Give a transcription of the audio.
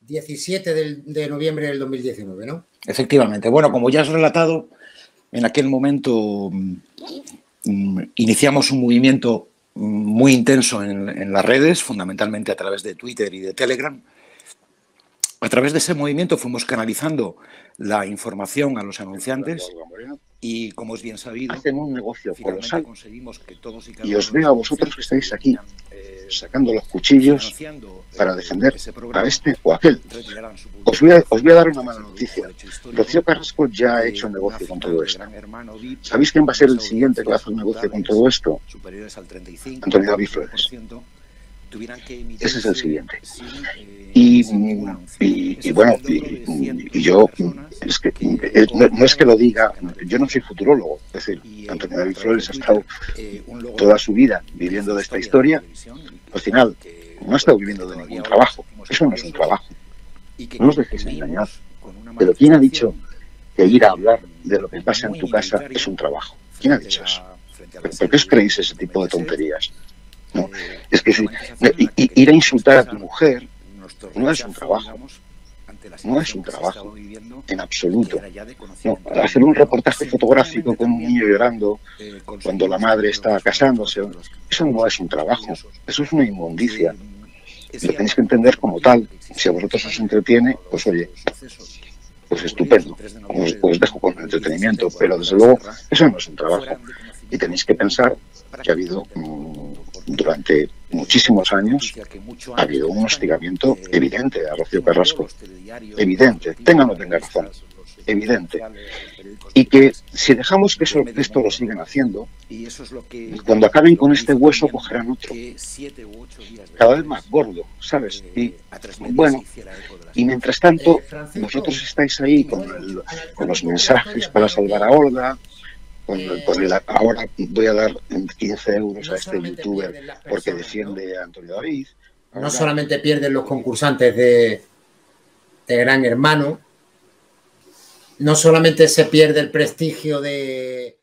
17 de noviembre del 2019, ¿no? Efectivamente. Bueno, como ya has relatado, en aquel momento mm, mm, iniciamos un movimiento muy intenso en, las redes, fundamentalmente a través de Twitter y de Telegram. A través de ese movimiento fuimos canalizando la información a los anunciantes y, como es bien sabido, hacen un negocio colosal. Y, os veo a vosotros que estáis aquí, eh, sacando los cuchillos para defender a este o aquel. Os voy, a, os voy a dar una mala noticia. Rocío Carrasco ya ha hecho un negocio con todo esto. ¿Sabéis quién va a ser el siguiente que va a hacer negocio con todo esto? Antonio David Flores. Ese es el siguiente. Y, bueno, y, yo, es que, eh, no, es que lo diga, yo no soy futurólogo, es decir, Antonio David Flores ha estado toda su vida viviendo de esta historia, al final no ha estado viviendo de ningún trabajo, eso no es un trabajo, no os dejéis engañar, pero ¿quién ha dicho que ir a hablar de lo que pasa en tu casa es un trabajo? ¿Quién ha dicho eso? ¿Por qué os creéis ese tipo de tonterías? ¿No? Es que si, ir a insultar a tu mujer no es un trabajo. No es un trabajo, en absoluto. No, hacer un reportaje fotográfico con un niño llorando cuando la madre está casándose, eso no es un trabajo, eso es una inmundicia. Lo tenéis que entender como tal. Si a vosotros os entretiene, pues oye, pues estupendo. Os, os dejo con entretenimiento, pero desde luego eso no es un trabajo. Y tenéis que pensar que ha habido durante muchísimos años ha habido un hostigamiento evidente a Rocío Carrasco. Evidente, tengan o tengan razón. Evidente. Y que si dejamos que, eso, esto lo sigan haciendo, cuando acaben con este hueso cogerán otro. Cada vez más gordo, ¿sabes? Y bueno, y mientras tanto, vosotros estáis ahí con, con los mensajes para salvar a Olga, ahora voy a dar 15 euros a este youtuber porque defiende a Antonio David. No solamente pierden los concursantes de, de Gran Hermano, no solamente se pierde el prestigio de,